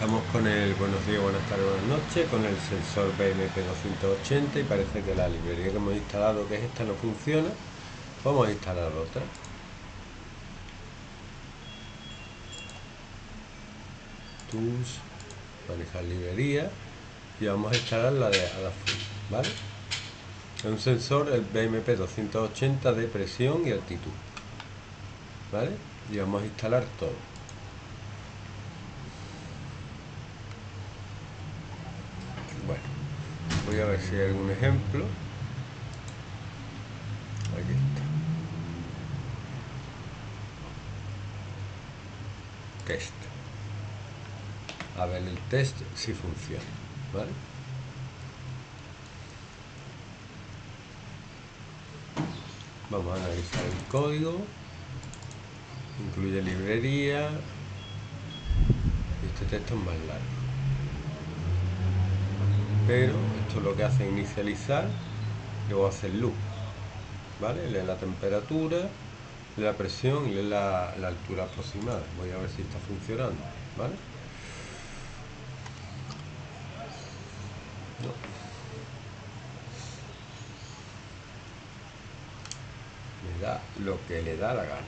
Estamos con el buenos días, buenas tardes, buenas noches, con el sensor BMP280 y parece que la librería que hemos instalado, que es esta, no funciona. Vamos a instalar otra. Tools, manejar librería y vamos a instalar la de Adafruit, ¿vale? Es un sensor, el BMP280 de presión y altitud, ¿vale? Y vamos a instalar todo. Voy a ver si hay algún ejemplo. Aquí está. Test. A ver el test si funciona ¿vale? vamos a analizar el código. Incluye librería. Este texto es más largo pero esto lo que hace es inicializar luego hace loop ¿vale? lee la temperatura lee la presión y lee la, altura aproximada voy a ver si está funcionando ¿vale? me da lo que le da la gana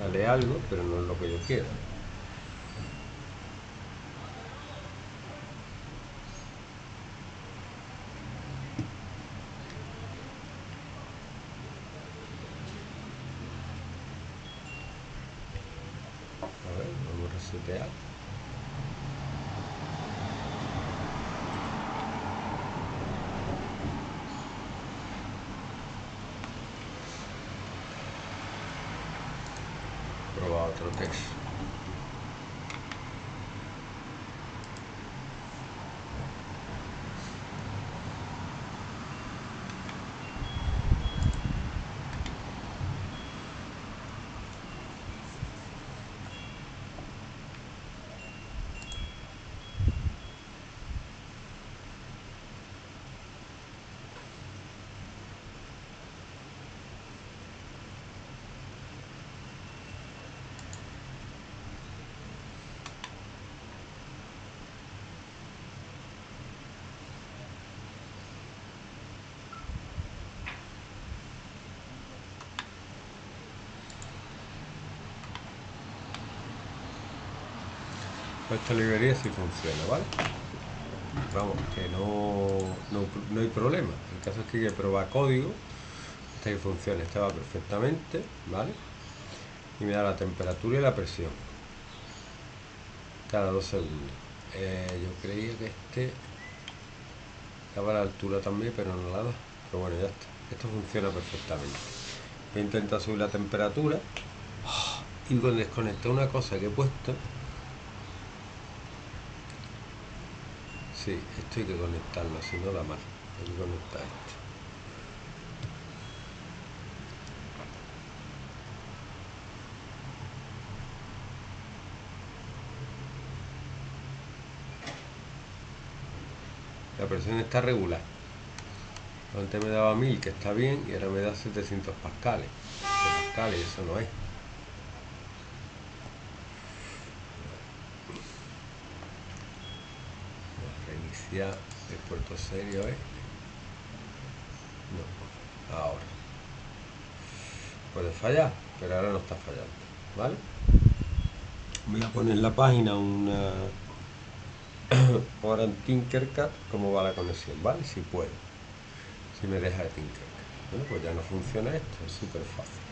dale algo pero no es lo que yo quiero resetear probar otro texto esta librería sí funciona, ¿vale? Vamos, que no, no, hay problema. El caso es que hay que probar código. Esta que funciona, esta va perfectamente, ¿vale? Y me da la temperatura y la presión. Cada dos segundos. Eh, yo creía que este daba la altura también, pero no la da. Pero bueno, ya está. Esto funciona perfectamente. Voy a intentar subir la temperatura. Y con desconectar una cosa que he puesto, Sí, esto hay que conectarlo, si no da mal. Hay que conectar esto. La presión está regular. Antes me daba 1000, que está bien, y ahora me da 700 pascales. pascales, eso no es. Ya el puerto serio es no ahora. Puede fallar pero ahora no está fallando vale voy a poner la página una ahora en Tinkercad cómo va la conexión vale si puedo. Si me deja de Tinkercad bueno pues ya no funciona esto es súper fácil